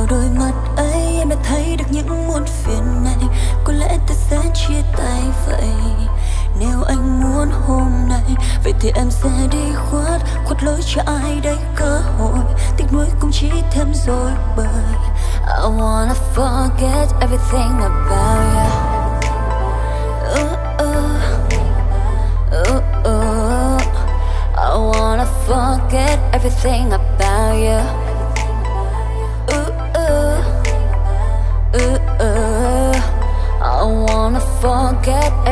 vào đôi mắt ấy em đã thấy được những muôn phiền này. Có lẽ ta sẽ chia tay vậy. Nếu anh muốn hôm nay vậy thì em sẽ đi khuất. Khuất lối cho ai đây cơ hội? Tiếc nuối cũng chỉ thêm rồi bởi. I wanna forget everything about you ooh, ooh, uh, ooh, uh, ooh. Uh, I wanna forget everything about you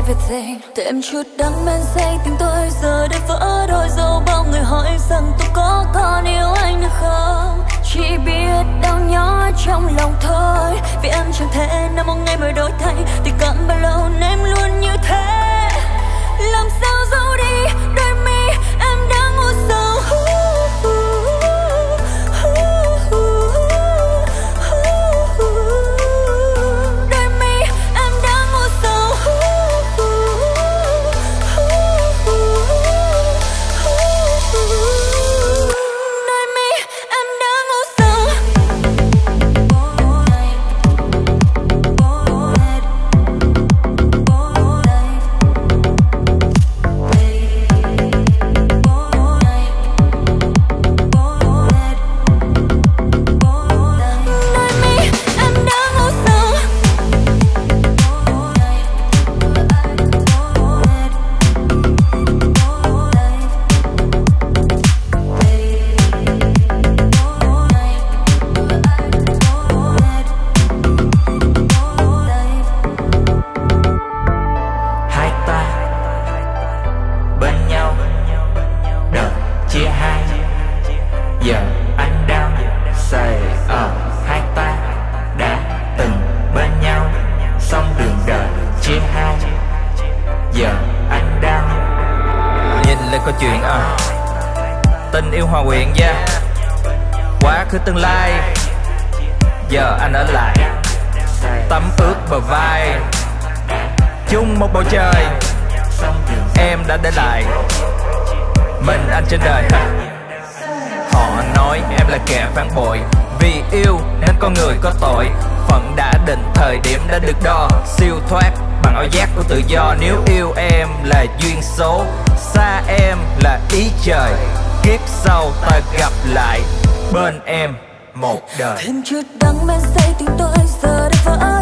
everything. Thêm chút đắng men say tình tôi, giờ đã vỡ đôi dấu bao người hỏi rằng tôi có còn yêu anh nữa không? Chỉ biết đau nhói trong lòng thôi. Vì em chẳng thể nào một ngày mới đổi thay. Thì cảm bao lâu em luôn như thế. Câu chuyện à. Tình yêu hòa quyện gia quá khứ tương lai, giờ anh ở lại. Tắm ướt bờ vai, chung một bầu trời. Em đã để lại mình anh trên đời. Họ nói em là kẻ phản bội, vì yêu nên con người có tội. Phận đã định thời điểm đã được đo, siêu thoát bằng ảo giác của tự do. Nếu yêu em là duyên số xa em là ý trời, kiếp sau ta gặp lại bên em một đời. Thêm chút đắng men say tình tôi giờ đã vỡ